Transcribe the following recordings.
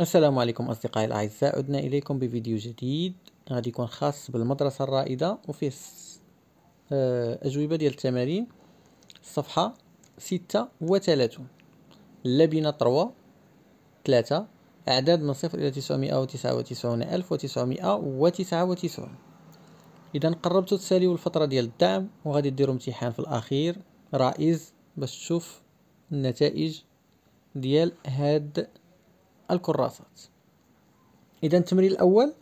السلام عليكم أصدقائي الأعزاء. عدنا إليكم بفيديو جديد. غادي يكون خاص بالمدرسة الرائدة وفيه آه، أجوبة ديال التمارين. صفحة ستة وثلاثون اللبنة طروا ثلاثة. أعداد من صفر إلى تسعمائة وتسعة وتسعون. ألف وتسعمائة وتسعة وتسعون. إذا قربتوا تساليو الفترة ديال الدعم وغادي ديروا امتحان في الأخير. رائز باش تشوف النتائج ديال هاد الكراسات إذا التمرين الأول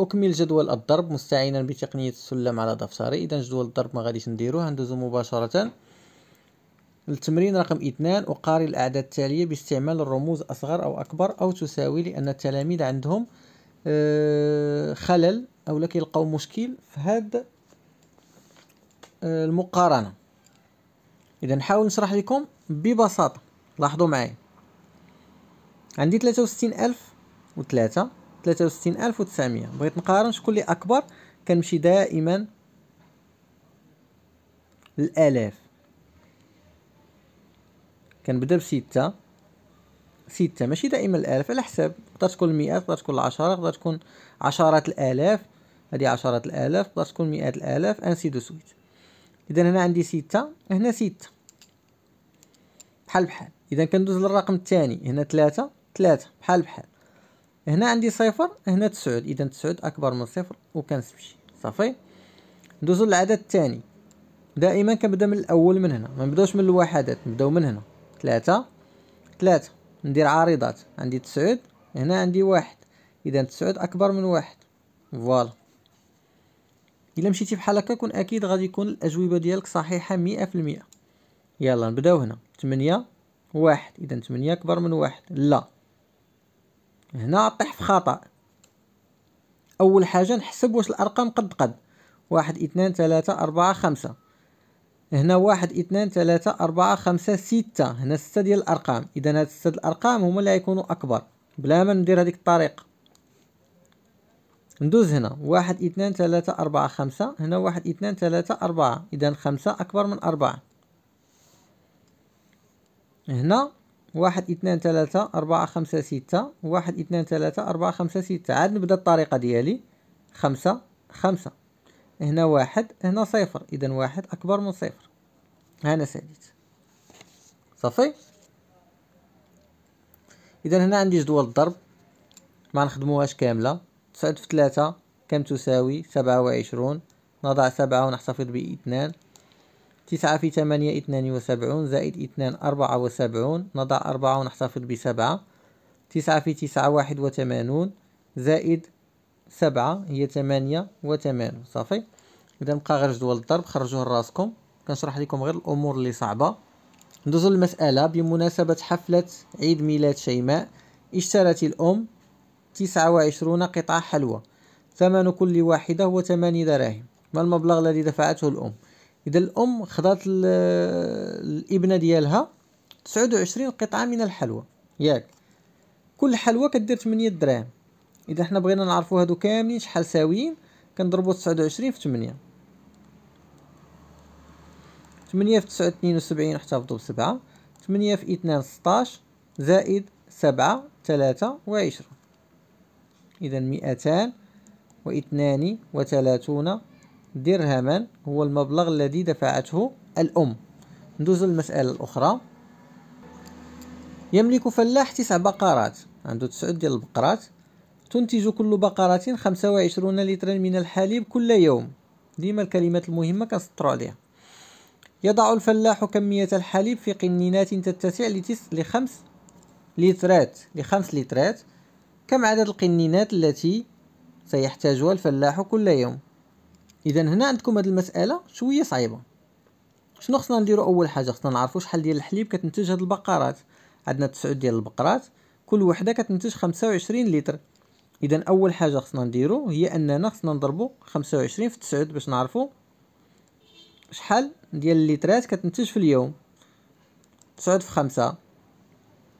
أكمل جدول الضرب مستعينا بتقنية السلم على دفتري إذا جدول الضرب ما غاديش نديروه ندوزو مباشرة. التمرين رقم اثنان أقارن الأعداد التالية باستعمال الرموز أصغر أو أكبر أو تساوي لأن التلاميذ عندهم آه، خلل أو كيلقاو مشكل في هاد آه، المقارنة. إذا نحاول نشرح لكم ببساطة. لاحظوا معايا. عندي ثلاثة وستين ألف وثلاثة ثلاثة وستين ألف وتسعمية. بغيت نقارن شكون اللي أكبر كنمشي دائما الآلاف كنبدأ بستة ستة ماشي دائما الآلاف على حساب. تقدر تكون المئات تقدر تكون العشرة تقدر تكون عشرات الآلاف. هذه عشرات الآلاف تقدر تكون مئات الآلاف ainsi de suite. إذا هنا عندي ستة هنا ستة. بحال بحال. إذا كندوز للرقم الثاني هنا ثلاثة ثلاثة بحال بحال. هنا عندي صفر هنا تسعود. إذا تسعود أكبر من صفر وكنمشي صافي؟ ندوزو للعدد الثاني. دائما كنبدأ من الأول من هنا. ما نبدأوش من الوحدات نبدأو من هنا. ثلاثة ثلاثة. ندير عارضات. عندي تسعود هنا عندي واحد. إذا تسعود أكبر من واحد. فوالا. إلا مشيتي بحال هكا كون أكيد غادي يكون الأجوبة ديالك صحيحة مئة في المئة. يلا نبدأو هنا. تمنية واحد. إذا تمنية أكبر من واحد. لا. هنا طيح في خطأ. أول حاجة نحسب واش الأرقام قد قد. واحد اثنان ثلاثة أربعة خمسة. هنا واحد اثنان ثلاثة أربعة خمسة ستة. هنا ستة ديال الأرقام. إذا هاد ستة الأرقام هما اللي غيكونوا أكبر. بلا ما ندير هذيك الطريقة ندوز هنا. واحد اثنان ثلاثة أربعة خمسة. هنا واحد اثنان ثلاثة أربعة. إذا خمسة أكبر من أربعة. هنا واحد اثنان ثلاثة أربعة خمسة ستة واحد اثنان ثلاثة أربعة خمسة ستة. عاد نبدأ الطريقة ديالي. خمسة خمسة. هنا واحد هنا صفر. إذا واحد أكبر من صفر. هنا ساليت صافي؟ إذا هنا عندي جدول الضرب. ما نخدموهاش كاملة. تسعود في ثلاثة كم تساوي؟ سبعة وعشرون. نضع سبعة ونحتفظ بإثنان. تسعة في ثمانية اثنان وسبعون زائد اثنان أربعة وسبعون نضع أربعة ونحتفظ بسبعة. تسعة في تسعة واحد وثمانون زائد سبعة هي ثمانية وثمانون صافي. إذا بقى غير جدول الضرب خرجوه لراسكم. كنشرح لكم غير الأمور اللي صعبة. ندوزو للمسألة. بمناسبة حفلة عيد ميلاد شيماء اشترت الأم تسعة وعشرون قطعة حلوى. ثمن كل واحدة هو ثماني دراهم. ما المبلغ الذي دفعته الأم؟ إذا الأم خذات الإبنة ديالها 29 قطعة من الحلوى. ياك. كل حلوى كدير 8 دراهم. إذا حنا بغينا نعرفوا هادو كاملين شحال ساويين كنضربوا 29 في 8 8 في 9 72 احتفظوا بسبعة. 8 في 2 16 زائد 7 23 إذا مئتان واثنان وثلاثون درهما هو المبلغ الذي دفعته الأم. ندوز للمسألة الأخرى. يملك فلاح تسع بقرات. عنده تسع ديال البقرات. تنتج كل بقرة خمسة وعشرون لترا من الحليب كل يوم. ديما الكلمات المهمة كنسطرو عليها. يضع الفلاح كمية الحليب في قنينات تتسع لتس لخمس لترات. لخمس لترات. كم عدد القنينات التي سيحتاجها الفلاح كل يوم؟ اذا هنا عندكم هذه المسألة شوية صعيبة. شنو خصنا نديرو أول حاجة؟ خصنا نعرفوا شحال ديال الحليب كتنتج هاد البقرات. عندنا تسعود ديال البقرات. كل وحدة كتنتج خمسة وعشرين لتر. اذا أول حاجة خصنا نديرو هي أننا خصنا نضربو خمسة وعشرين في تسعود باش نعرفو شحال ديال الليترات كتنتج في اليوم. تسعود في خمسة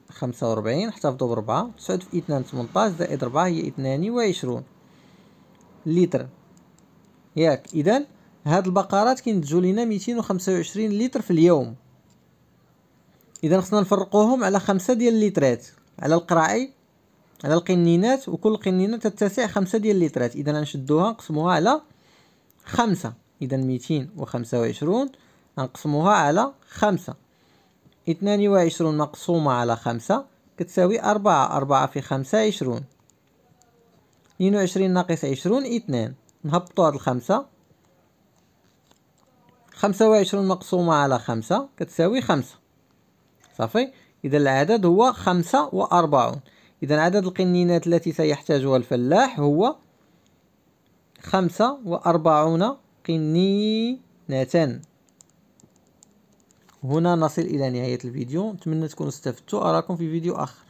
خمسة وربعين احتفظوا بربعة. تسعود في إثنان تمنطاش زائد ربعة هي إثنان وعشرون لتر. ياك. اذا هاد البقرات كينتجوا لينا 225 لتر في اليوم. اذا خصنا نفرقوهم على خمسة ديال الليترات على القراعي على القنينات وكل قنينة تتسع خمسة ديال اللترات إذا غنشدوها نقسموها على خمسة. وخمسة وعشرون غنقسموها على خمسة. اثنان وعشرون مقسومة على خمسة كتساوي أربعة. أربعة في خمسة عشرون. اثنين وعشرين ناقص عشرون اثنان نهبطو هاد الخمسة. خمسة وعشرون مقسومة على خمسة كتساوي خمسة. صافي؟ إذا العدد هو خمسة وأربعون. إذا عدد القنينات التي سيحتاجها الفلاح هو خمسة وأربعون قنينة. هنا نصل إلى نهاية الفيديو. نتمنى تكونوا استفدتوا. أراكم في فيديو آخر.